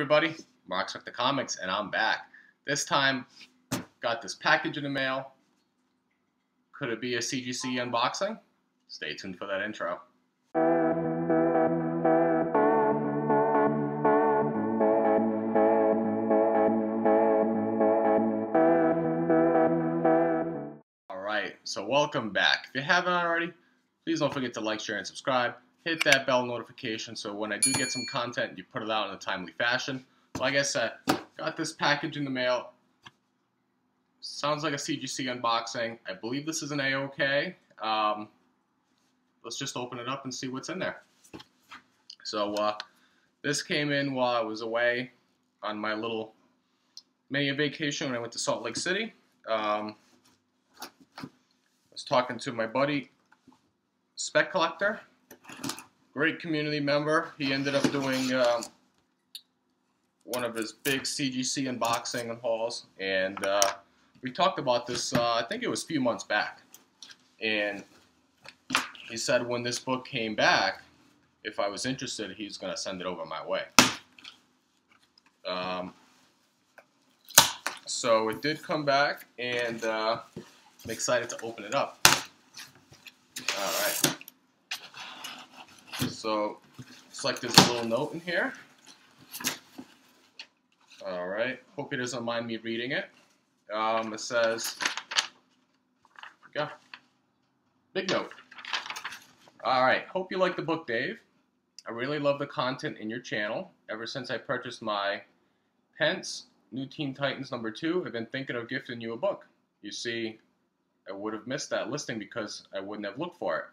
everybody, Marc Spector Comics, and I'm back. This time, got this package in the mail. Could it be a CGC unboxing? Stay tuned for that intro. Alright, so welcome back. If you haven't already, please don't forget to like, share, and subscribe hit that bell notification so when I do get some content, you put it out in a timely fashion. Like I said, got this package in the mail. Sounds like a CGC unboxing. I believe this is an AOK. Um, let's just open it up and see what's in there. So uh, this came in while I was away on my little mini vacation when I went to Salt Lake City. Um, I was talking to my buddy, Spec Collector, great community member. He ended up doing um, one of his big CGC unboxing and hauls, and uh, we talked about this. Uh, I think it was a few months back, and he said when this book came back, if I was interested, he's going to send it over my way. Um, so it did come back, and uh, I'm excited to open it up. All right. So it's like there's a little note in here. All right. Hope he doesn't mind me reading it. Um, it says, go. Big note. All right. Hope you like the book, Dave. I really love the content in your channel. Ever since I purchased my Pence New Teen Titans number two, I've been thinking of gifting you a book. You see, I would have missed that listing because I wouldn't have looked for it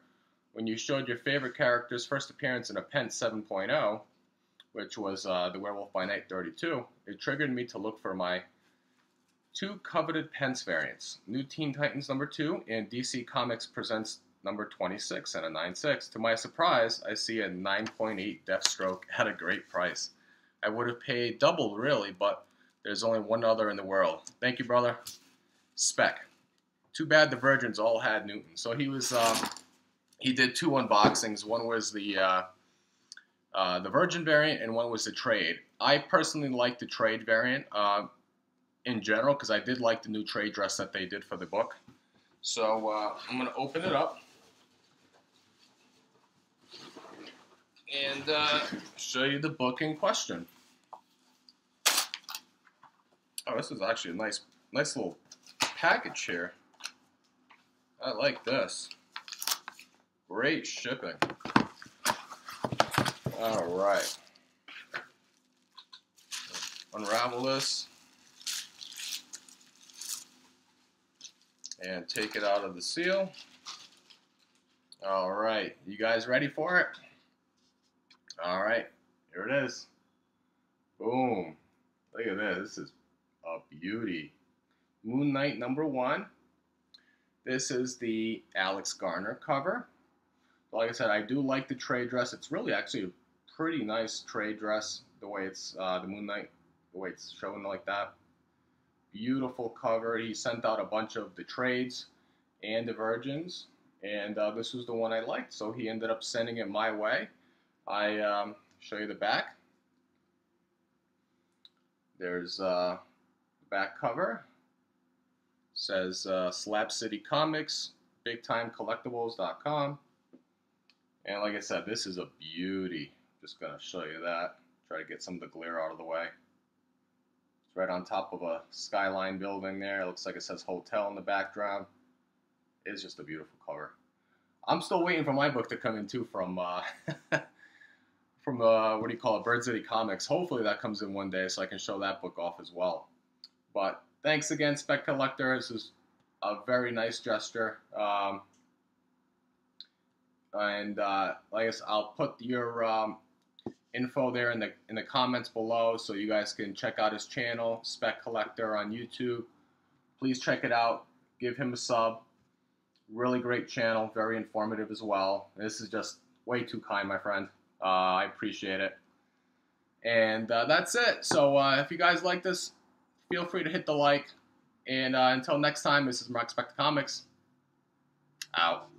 when you showed your favorite character's first appearance in a Pence 7.0, which was uh, the Werewolf by Night 32, it triggered me to look for my two coveted Pence variants, New Teen Titans number 2 and DC Comics Presents number 26 and a 9.6. To my surprise, I see a 9.8 Deathstroke at a great price. I would have paid double, really, but there's only one other in the world. Thank you, brother. Spec. Too bad the Virgins all had Newton. So he was uh, he did two unboxings. One was the uh, uh, the Virgin variant, and one was the trade. I personally like the trade variant uh, in general because I did like the new trade dress that they did for the book. So uh, I'm going to open it up and uh, show you the book in question. Oh, this is actually a nice, nice little package here. I like this. Great shipping. All right. Unravel this. And take it out of the seal. All right. You guys ready for it? All right. Here it is. Boom. Look at this. This is a beauty. Moon Knight number one. This is the Alex Garner cover like I said, I do like the trade dress. It's really actually a pretty nice trade dress, the way it's uh, the Moon Knight, the way it's shown like that. Beautiful cover. He sent out a bunch of the trades and the virgins, and uh, this was the one I liked, so he ended up sending it my way. I um, show you the back. There's uh, the back cover. says uh, Slab City Comics, BigTimeCollectibles.com. And like I said, this is a beauty. Just going to show you that. Try to get some of the glare out of the way. It's right on top of a skyline building there. It looks like it says hotel in the background. It's just a beautiful cover. I'm still waiting for my book to come in too from uh, from uh, what do you call it, Bird City Comics. Hopefully that comes in one day so I can show that book off as well. But thanks again, Spec Collector. This is a very nice gesture. Um, and uh, like I guess I'll put your um, info there in the in the comments below, so you guys can check out his channel, Spec Collector on YouTube. Please check it out. Give him a sub. Really great channel, very informative as well. This is just way too kind, my friend. Uh, I appreciate it. And uh, that's it. So uh, if you guys like this, feel free to hit the like. And uh, until next time, this is Marc Spector Comics. Out.